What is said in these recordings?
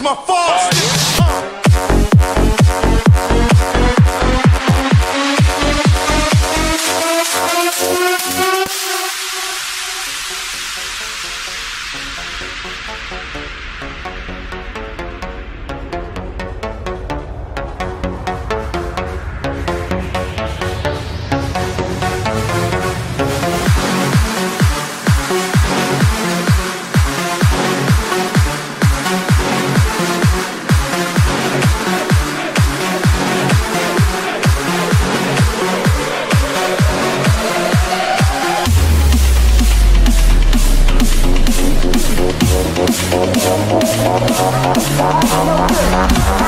It's my fault. Bye.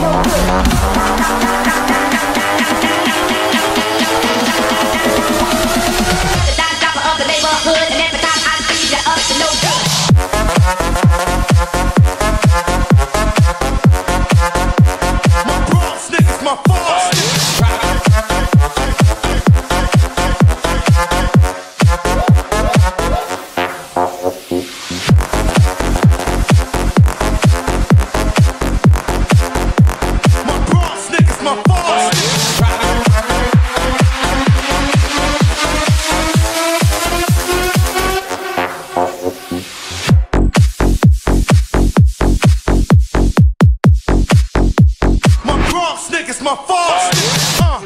you're good. my fault. Uh.